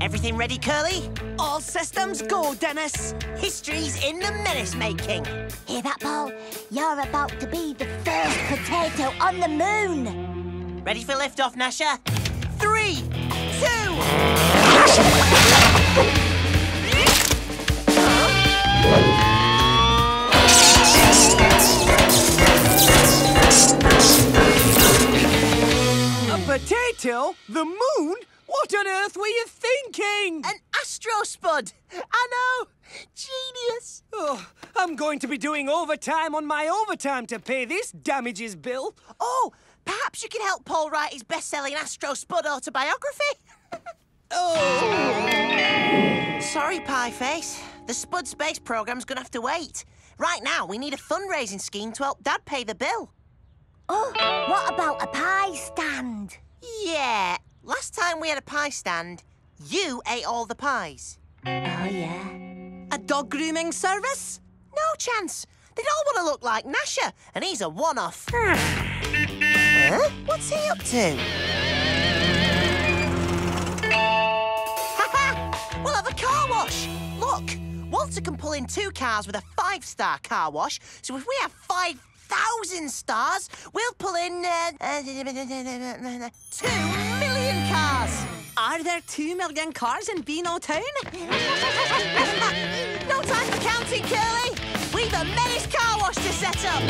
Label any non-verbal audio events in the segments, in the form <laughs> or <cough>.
Everything ready, Curly? All systems go, Dennis. History's in the menace making. Hear that, Paul? You're about to be the first potato on the moon. Ready for liftoff, Gnasher? Three, two. Potato? The moon? What on earth were you thinking? An astro spud. I know. Genius. Oh, I'm going to be doing overtime on my overtime to pay this damages bill. Oh, perhaps you can help Paul write his best-selling astro spud autobiography. <laughs> Oh. Sorry, Pieface. The Spud Space program's gonna have to wait. Right now, we need a fundraising scheme to help Dad pay the bill. Oh, what about a pie stand? Yeah, last time we had a pie stand, you ate all the pies. Oh, yeah. A dog grooming service? No chance. They'd all want to look like Gnasher, and he's a one-off. <sighs> huh? What's he up to? Ha-ha! we'll have a car wash. Look, Walter can pull in two cars with a five-star car wash. So if we have five thousand stars, we'll pull in uh, uh, two million cars. Are there two million cars in Beano Town? <laughs> no time for counting, Curly. We've a menace car wash to set up.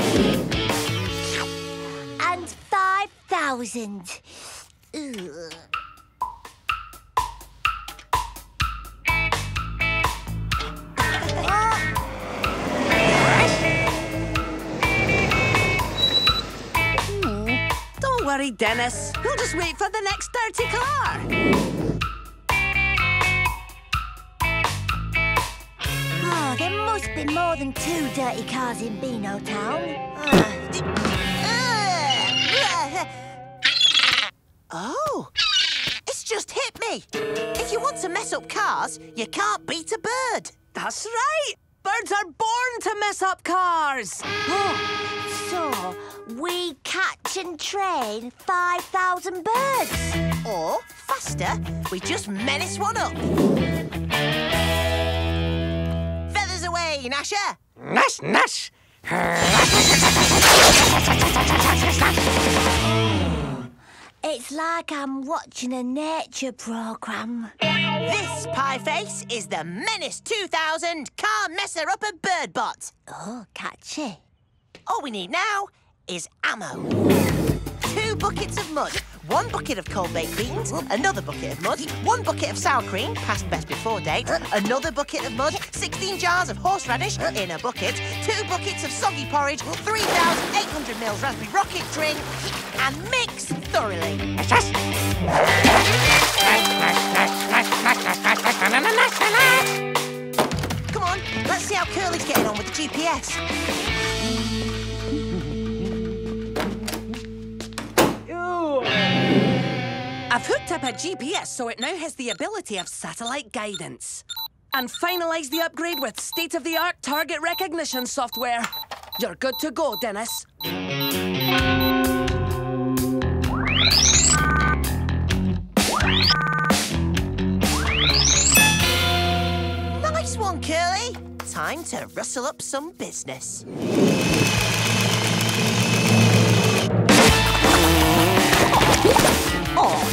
And 5,000. Dennis. We'll just wait for the next dirty car. Oh, there must be more than two dirty cars in Beano Town. Ah. Ah. Oh, it's just hit me. If you want to mess up cars, you can't beat a bird. That's right. Birds are born to mess up cars. Oh, so, we catch and train 5,000 birds. Or, faster, we just menace one up. Feathers away, Gnasher. Nash, Nash. It's like I'm watching a nature programme. This pie face is the Menace 2000 Car Messer Upper Bird Bot. Oh, catchy. All we need now is ammo. Two buckets of mud, one bucket of cold baked beans, another bucket of mud, one bucket of sour cream, past best before date, another bucket of mud, 16 jars of horseradish in a bucket, two buckets of soggy porridge, 3,800 mils raspberry rocket drink, and mix thoroughly. Come on, let's see how Curly's getting on with the GPS. I've hooked up a GPS so it now has the ability of satellite guidance. And finalised the upgrade with state-of-the-art target recognition software. You're good to go, Dennis. Nice one, Curly. Time to rustle up some business. Oh,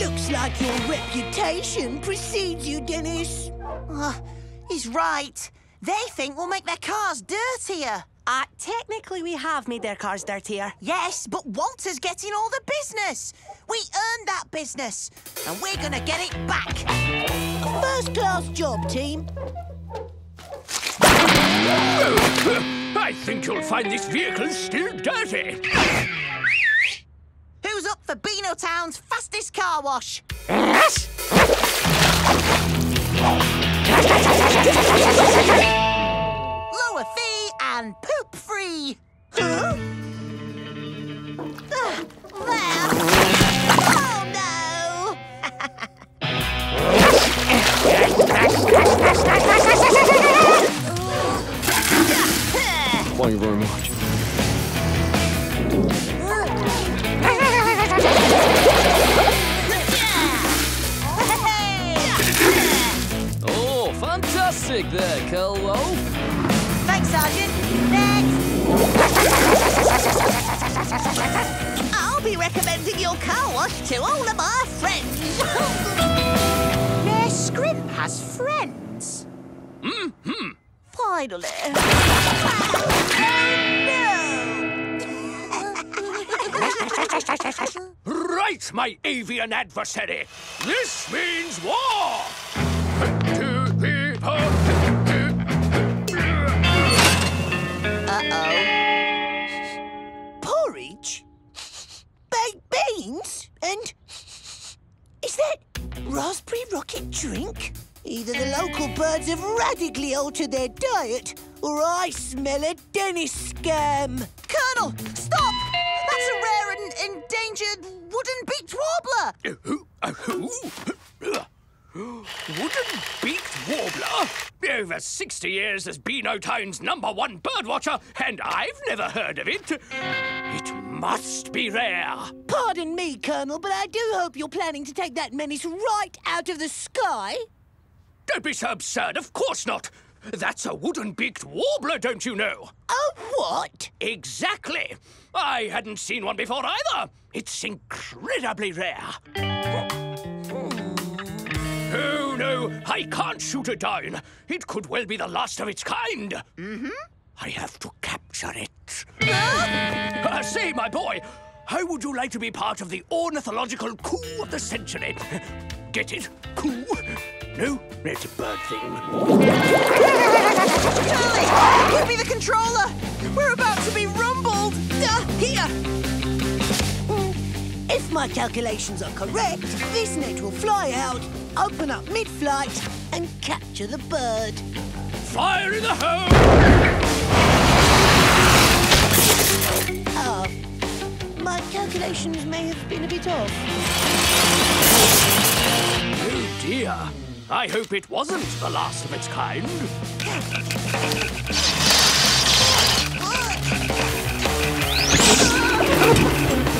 Looks like your reputation precedes you, Dennis. Uh, he's right. They think we'll make their cars dirtier. Uh, technically, we have made their cars dirtier. Yes, but Walter's getting all the business. We earned that business, and we're gonna get it back. First-class job, team. <laughs> I think you'll find this vehicle still dirty. Who's up for Beano Town's fastest car wash? A fee and poop free. Huh? Ah, there. Oh no! Thank you very much. Fantastic there, Kelwo. Thanks, Sergeant. Next! I'll be recommending your car wash to all of our friends. <laughs> Mayor Scrimp has friends. Mm-hmm. Finally. Oh, <laughs> Right, my avian adversary. This means war! Two, three, beans? And... <laughs> Is that raspberry rocket drink? Either the local birds have radically altered their diet, or I smell a Dennis scam. Colonel, stop! That's a rare and endangered wooden-beaked warbler! Who? Uh, who? <gasps> Wooden beaked warbler? Over 60 years as Beano Town's number one birdwatcher, and I've never heard of it. It must be rare. Pardon me, Colonel, but I do hope you're planning to take that menace right out of the sky. Don't be so absurd, of course not. That's a wooden beaked warbler, don't you know? Oh, what? Exactly. I hadn't seen one before either. It's incredibly rare. Oh, no, I can't shoot it down. It could well be the last of its kind. Mm-hmm. I have to capture it. Uh, say, my boy, how would you like to be part of the ornithological coup of the century? <laughs> Get it? Coup? No, it's a bird thing. Charlie, give me the controller. We're about to be rumbled. Uh, here. If my calculations are correct, this net will fly out, open up mid-flight, and capture the bird. Fire in the hole! My calculations may have been a bit off. Oh dear. I hope it wasn't the last of its kind.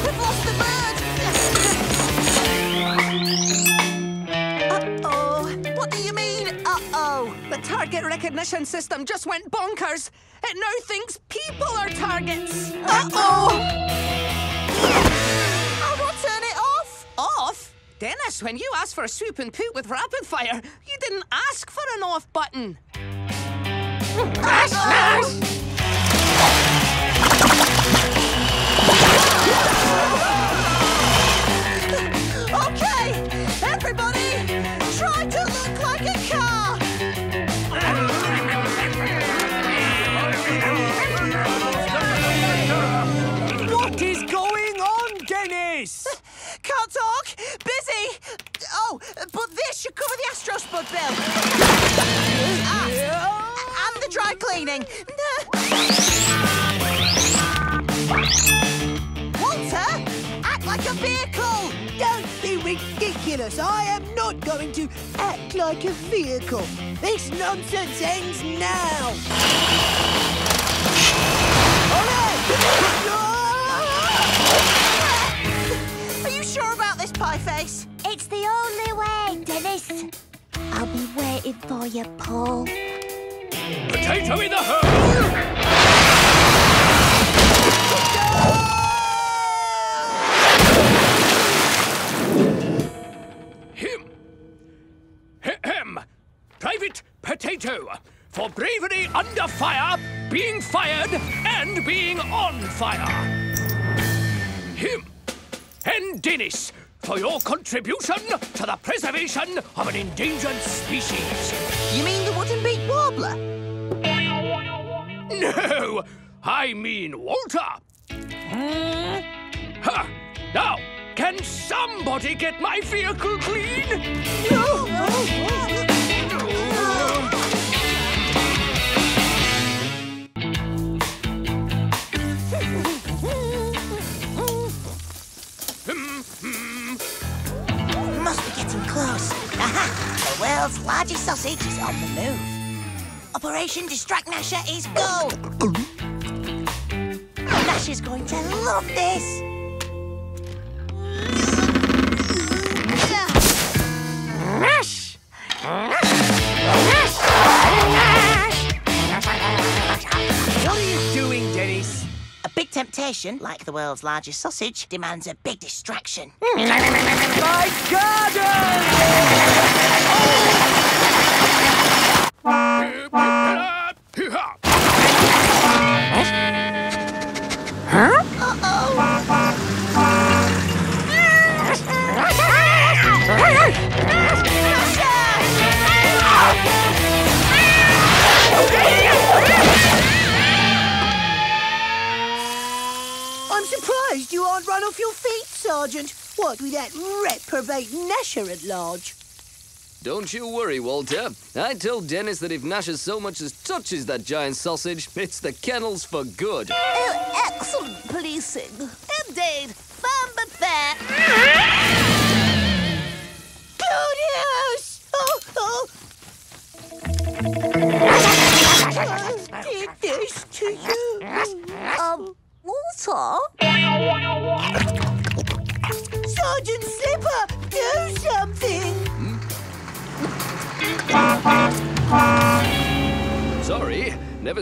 We've lost the bird! Uh-oh. What do you mean, uh-oh? The target recognition system just went bonkers. It now thinks people are targets. Uh-oh! I turn it off? Off? Dennis, when you asked for a swoop and poot with rapid fire, you didn't ask for an off button. Okay, ridiculous. I am not going to act like a vehicle. This nonsense ends now. <laughs> Are you sure about this, Pie Face? It's the only way, Dennis. I'll be waiting for you, Paul. Potato in the hole! Under fire, being fired, and being on fire. Him. And Dennis. For your contribution to the preservation of an endangered species. You mean the wooden beak warbler? No, I mean Walter. Hmm? Ha! Now, can somebody get my vehicle clean? Oh, oh, oh, close. Aha! The world's largest sausage is on the move. Operation Distract Gnasher is go! Nash going to love this! Nash! Like the world's largest sausage, demands a big distraction. My garden! I'm aren't run off your feet, Sergeant. What with that reprobate Gnasher at large? Don't you worry, Walter. I told Dennis that if Gnasher so much as touches that giant sausage, it's the kennels for good. Oh, excellent policing. Indeed, fun but fair.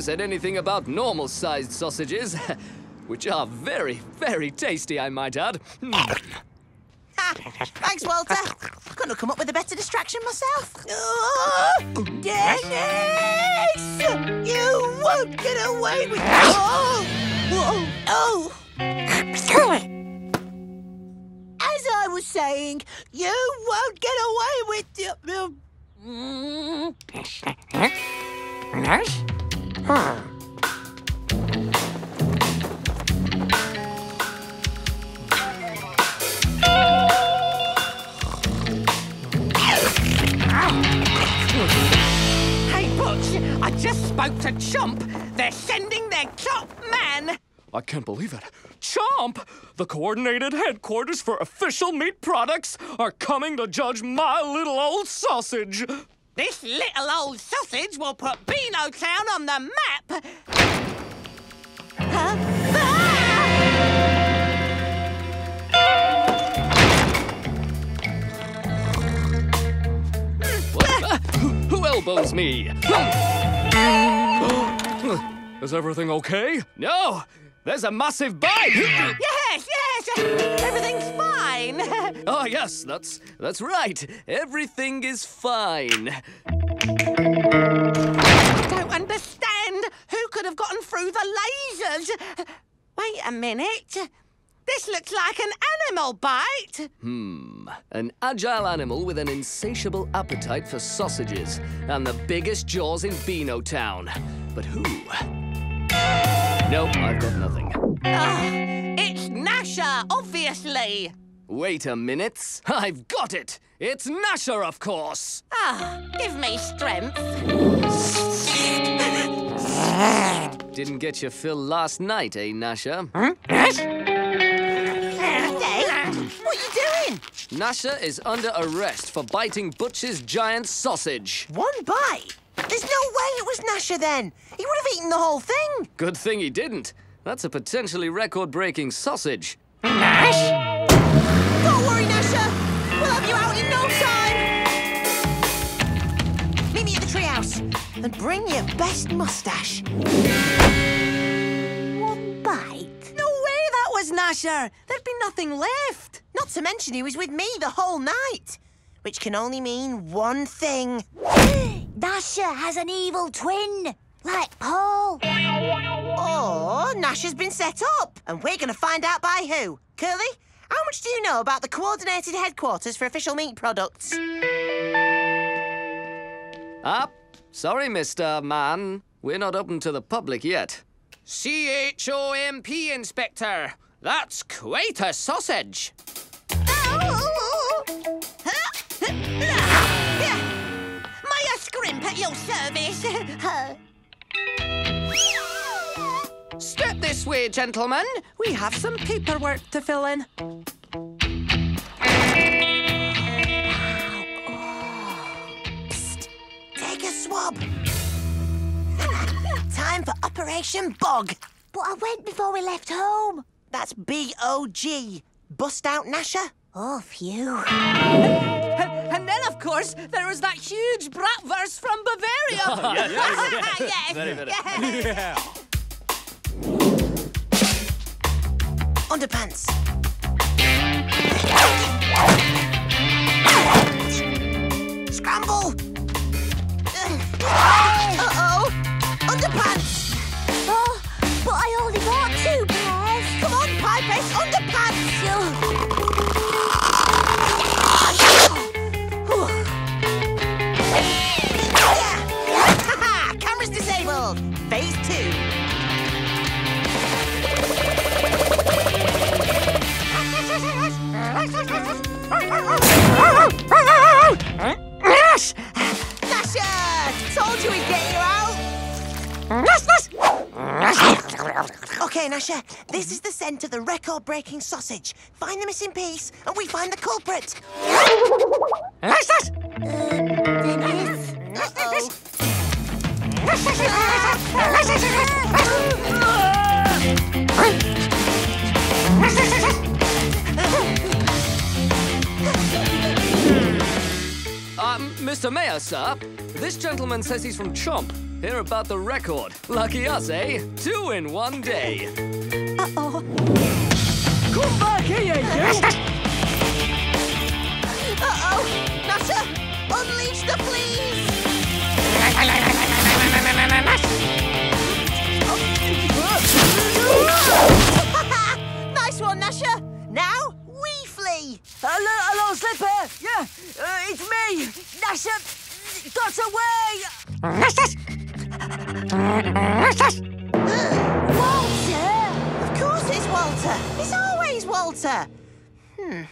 Said anything about normal sized sausages, <laughs> which are very, very tasty, I might add. Hmm. Ah, thanks, Walter. Couldn't have come up with a better distraction myself. Oh, Dennis! You won't get away with Oh! Whoa. Oh! As I was saying, you won't get away with Hey, Butch, I just spoke to Chomp. They're sending their top man. I can't believe it. Chomp! The coordinated headquarters for official meat products are coming to judge my little old sausage. This little old sausage will put Beano Town on the map. What? <laughs> Who, who elbows me? <gasps> Is everything okay? No! There's a massive bite! Yes, yes, everything's fine. <laughs> oh, yes, that's, that's right. Everything is fine. I don't understand. Who could have gotten through the lasers? Wait a minute. This looks like an animal bite. Hmm. An agile animal with an insatiable appetite for sausages and the biggest jaws in Beano Town. But who? No, I've got nothing. It's Gnasher, obviously. Wait a minute. I've got it. It's Gnasher, of course. Ah, give me strength. Didn't get your fill last night, eh, Gnasher? Dave, what are you doing? Gnasher is under arrest for biting Butch's giant sausage. One bite? There's no way it was Gnasher then. He would have eaten the whole thing. Good thing he didn't. That's a potentially record-breaking sausage. Nash? Don't worry, Gnasher. We'll have you out in no time. Meet me at the treehouse and bring your best mustache. One bite. No way that was Gnasher. There'd be nothing left. Not to mention he was with me the whole night, which can only mean one thing. <gasps> Gnasher has an evil twin, like Paul. Or Gnasher's been set up, and we're going to find out by who. Curly, how much do you know about the coordinated headquarters for official meat products? Ah, sorry, Mr. Man. We're not open to the public yet. C-H-O-M-P, Inspector. That's quite a sausage. <laughs> Mayor Scrimp at your service. <laughs> <laughs> Step this way, gentlemen. We have some paperwork to fill in. Psst. Take a swab. <laughs> Time for Operation Bog. But I went before we left home. That's B-O-G. Bust out, Gnasher? Oh, phew. And then, of course, there was that huge bratwurst from Bavaria. <laughs> yes, yes. <laughs> yes. Very, very. Yeah. Underpants. Okay, Gnasher, this is the scent of the record-breaking sausage. Find the missing piece, and we find the culprit. Dennis. Uh-oh. Uh, Mr. Mayor, sir, this gentleman says he's from Chomp. Hear about the record. Lucky us, eh? Two in one day. Uh-oh. Come back here, you! <laughs> Uh-oh! Gnasher, unleash the fleas! <laughs> nice one, Gnasher. Now, we flee. Hello, hello, Slipper! Yeah, uh, it's me! Gnasher got away! Walter. Of course it's Walter. It's always Walter. Hmm.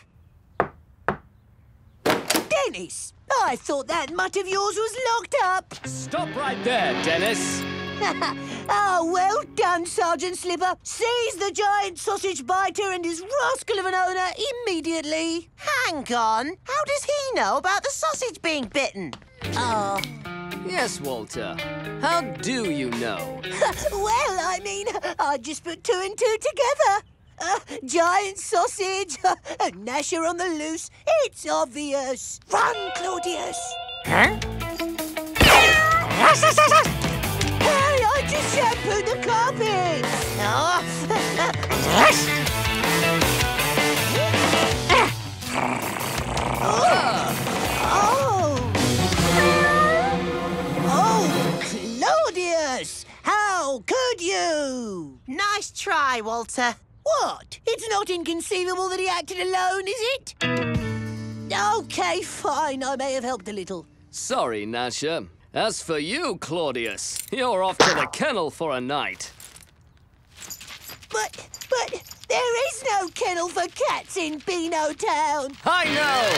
Dennis, I thought that mutt of yours was locked up. Stop right there, Dennis. <laughs> Oh, well done, Sergeant Slipper. Seize the giant sausage biter and his rascal of an owner immediately. Hang on. How does he know about the sausage being bitten? Oh, Yes, Walter. How do you know? <laughs> well, I mean, I just put two and two together. Uh, giant sausage, <laughs> and Gnasher on the loose. It's obvious. Run, Claudius. Huh? hey, I just shampooed the carpet. Oh. Try, Walter. What? It's not inconceivable that he acted alone, is it? Okay, fine. I may have helped a little. Sorry, Gnasher. As for you, Claudius, you're off to the kennel for a night. But, but there is no kennel for cats in Beano Town. I know!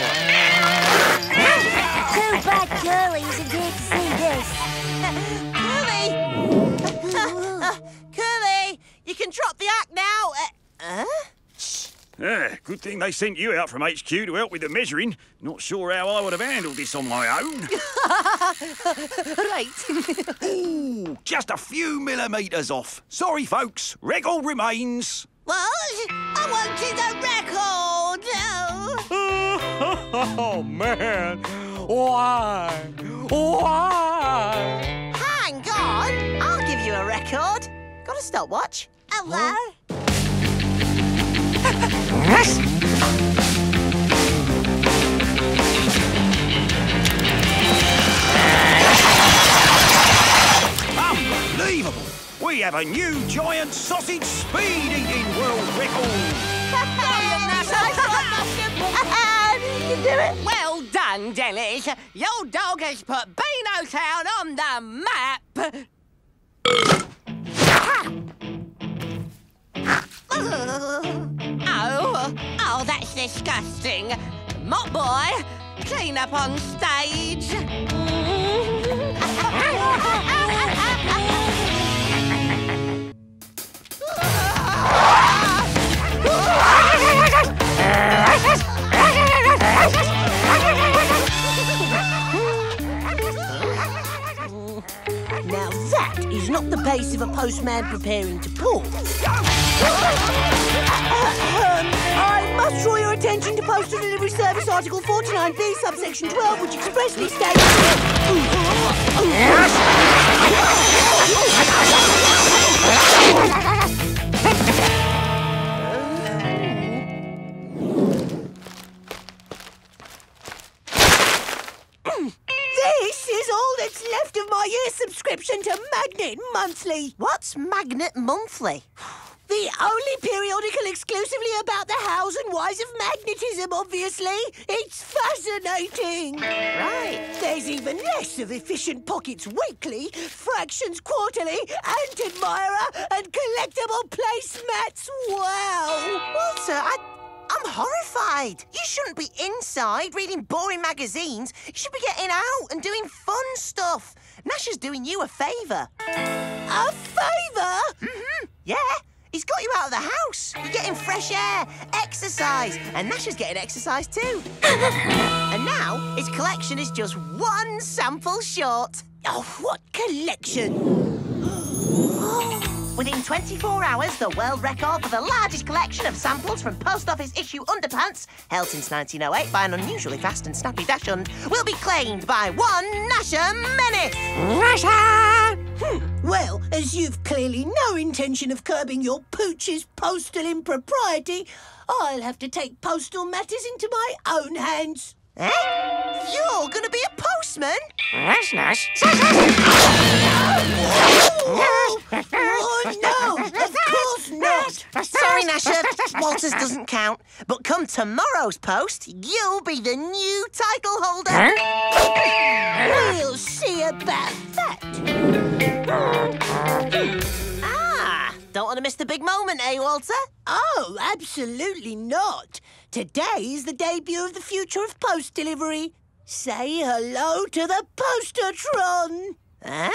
Too bad Curly's did see this. Can drop the act now. Uh, uh? Ah, good thing they sent you out from HQ to help with the measuring. Not sure how I would have handled this on my own. <laughs> Right. <laughs> Ooh, just a few millimetres off. Sorry, folks. Record remains. Well, I wanted a record. Oh. <laughs> Oh, man. Why? Why? Hang on. I'll give you a record. Got a stopwatch? Hello. Unbelievable. We have a new giant sausage speed eating world record. you do it. Well done, Dennis. Your dog has put Beano Town on the map. <laughs> Oh, oh, that's disgusting. Mop boy, clean up on stage. Now that is not the pace of a postman preparing to pull. I must draw your attention to Postal Delivery Service Article 49B, subsection 12, which expressly states... This is all that's left of my year's subscription to Magnet Monthly. What's Magnet Monthly? The only periodical exclusively about the hows and whys of magnetism, obviously. It's fascinating. Right. There's even less of Efficient Pockets Weekly, Fractions Quarterly, Ant Admirer, and collectible placemats. Wow. Walter, I, I'm horrified. You shouldn't be inside reading boring magazines. You should be getting out and doing fun stuff. Nash is doing you a favour. A favour? Mm-hmm. Yeah. He's got you out of the house. You're getting fresh air, exercise, and Nash is getting exercise too. <laughs> and now his collection is just one sample short. Oh, what collection? <gasps> Within 24 hours, the world record for the largest collection of samples from post office issue underpants, held since 1908 by an unusually fast and snappy Dachshund, will be claimed by one Gnasher Menace. Russia! Hmm. Well, as you've clearly no intention of curbing your pooch's postal impropriety, I'll have to take postal matters into my own hands. Eh? You're gonna be a postman? Nash, Nash. Oh, no! Of course not! Sorry, Gnasher. Walters doesn't count. But come tomorrow's post, you'll be the new title holder. We'll see about that. Ah, don't want to miss the big moment, eh, Walter? Oh, absolutely not. Today is the debut of the future of post delivery. Say hello to the Postatron. Huh?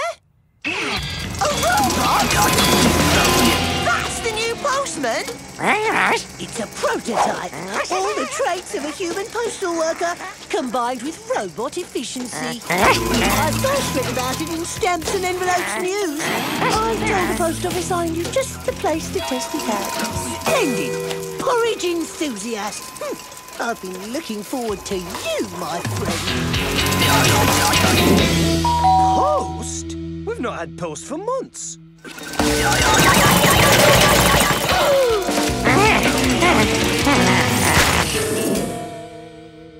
<gasps> Oh, A robot? That's the new postman? Yes. It's a prototype. All the traits of a human postal worker combined with robot efficiency. I first read about it in Stamps and Envelopes News. I told the post office I knew just the place to test it out. Splendid! Porridge enthusiast. Hmm. I've been looking forward to you, my friend. Post? We've not had post for months.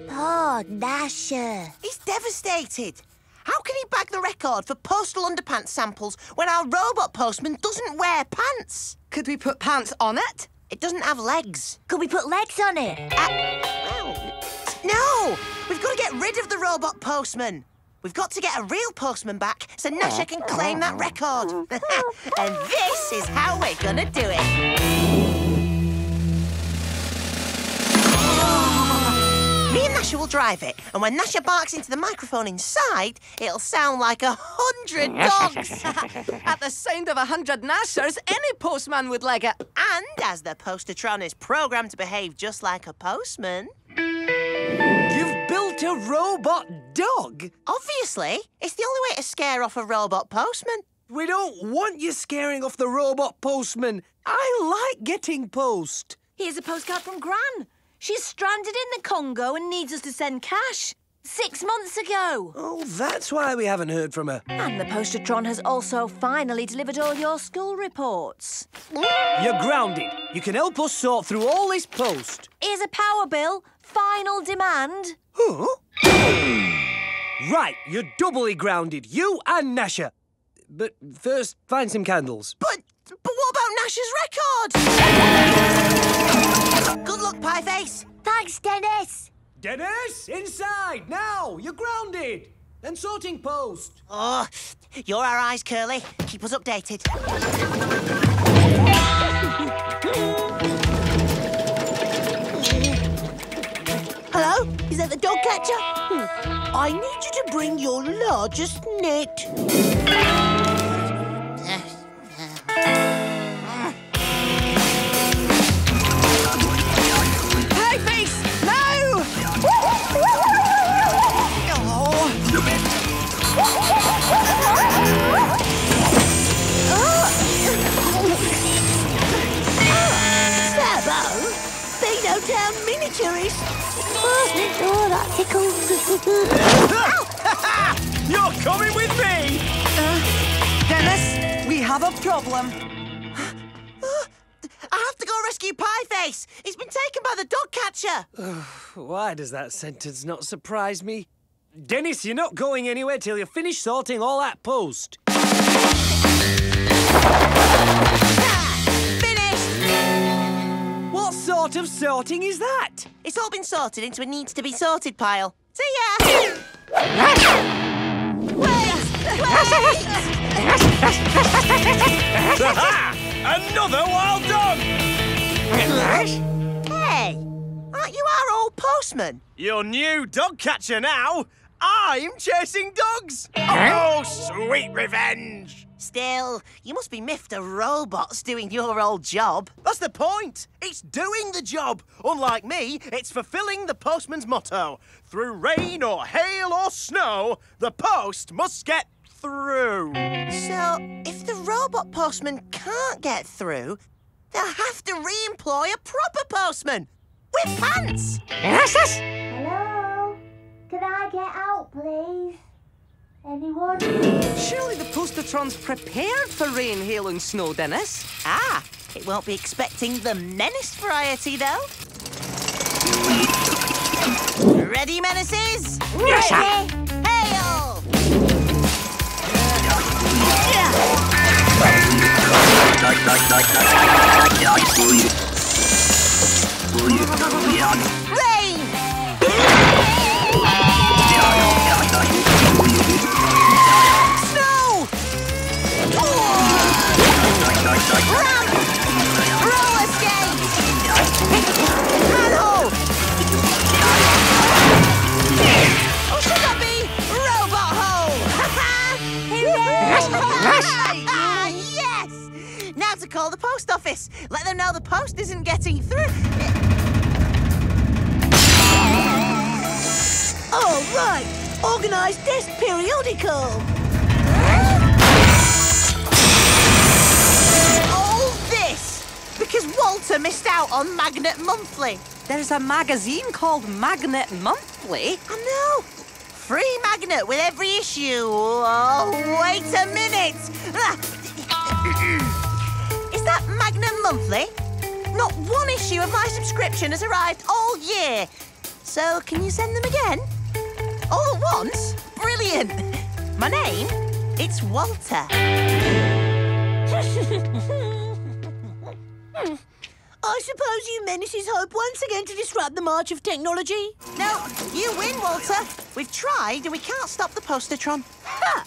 Poor Gnasher. He's devastated. How can he bag the record for postal underpants samples when our robot postman doesn't wear pants? Could we put pants on it? It doesn't have legs. Could we put legs on it? Uh, well, no! We've got to get rid of the robot postman. We've got to get a real postman back so Gnasher can claim that <laughs> record. <laughs> and this is how we're gonna do it. Me and Gnasher will drive it, and when Gnasher barks into the microphone inside, it'll sound like a hundred dogs. <laughs> At the sound of a hundred Gnashers, any postman would like it. and as the Postatron is programmed to behave just like a postman, built a robot dog? obviously, it's the only way to scare off a robot postman. We don't want you scaring off the robot postman. I like getting post. Here's a postcard from Gran. She's stranded in the Congo and needs us to send cash. Six months ago. Oh, that's why we haven't heard from her. And the Postatron has also finally delivered all your school reports. You're grounded. You can help us sort through all this post. Here's a power bill. Final demand. Huh? right, you're doubly grounded. You and Gnasher. But first, find some candles. But but what about Nash's record? Good luck, Pieface. Thanks, Dennis. Dennis, inside now. You're grounded. And sorting post. Oh, you're our eyes, Curly. Keep us updated. <laughs> the dog catcher? Hmm. I need you to bring your largest net. Hey, Face! No! Oh. <laughs> Oh, that tickles. You're coming with me! Uh, Dennis, we have a problem. <gasps> I have to go rescue Pieface. He's been taken by the dog catcher. <sighs> Why does that sentence not surprise me? Dennis, you're not going anywhere till you finish sorting all that post. Finished. What sort of sorting is that? It's all been sorted into a needs to be sorted pile. See ya. wait! Wait! Another wild dog! Hey, aren't you our old postman? Your new dog catcher now. I'm chasing dogs. Oh, sweet revenge! Still, you must be miffed of robots doing your old job. That's the point. It's doing the job. Unlike me, it's fulfilling the postman's motto. Through rain or hail or snow, the post must get through. So, if the robot postman can't get through, they'll have to re-employ a proper postman with pants. Hello? Can I get out, please? Anyone? Surely the Postatron's prepared for rain, hail, and snow, Dennis. Ah, it won't be expecting the menace variety, though. Ready, menaces? Yes, sir. Hail! Rain! Should that be robot hole? Ah, yes! Now to call the post office. Let them know the post isn't getting through. <laughs> All right. Organised desk periodical. Walter missed out on Magnet Monthly. There's a magazine called Magnet Monthly. I know. Free magnet with every issue. Oh, wait a minute. Ah. Is that Magnet Monthly? Not one issue of my subscription has arrived all year. So can you send them again? All at once? Brilliant. My name? It's Walter. <laughs> I suppose you menaces hope once again to disrupt the march of technology. No, you win, Walter. We've tried and we can't stop the Postatron. Ha!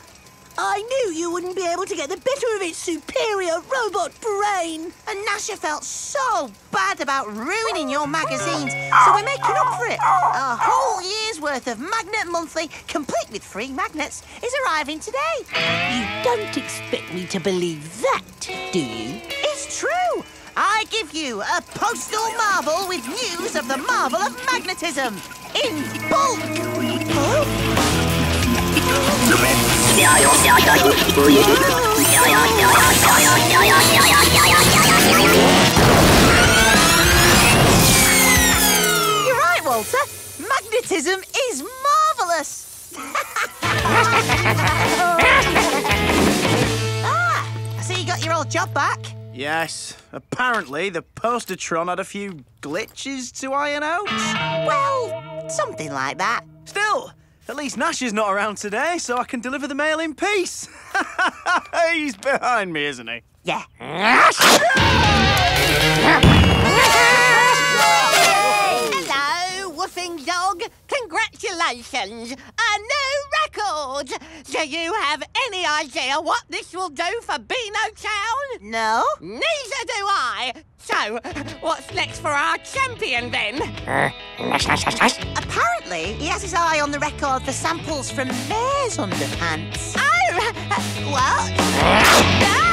I knew you wouldn't be able to get the better of its superior robot brain. And Gnasher felt so bad about ruining your magazines, so we're making up for it. A whole year's worth of Magnet Monthly, complete with free magnets, is arriving today. You don't expect me to believe that, do you? It's true. Give you a postal marvel with news of the marvel of magnetism in bulk. You're right, Walter. Magnetism is marvelous. <laughs> ah, I see you got your old job back. Yes, apparently the Postatron had a few glitches to iron out. Well, something like that. Still, at least Nash is not around today, so I can deliver the mail in peace. <laughs> He's behind me, isn't he? Yeah. <laughs> Hello, woofing dog. Congratulations. Do you have any idea what this will do for Beano Town? No? Neither do I. So, what's next for our champion then? Apparently, he has his eye on the record for samples from Mare's underpants. Oh? <laughs> No! <laughs>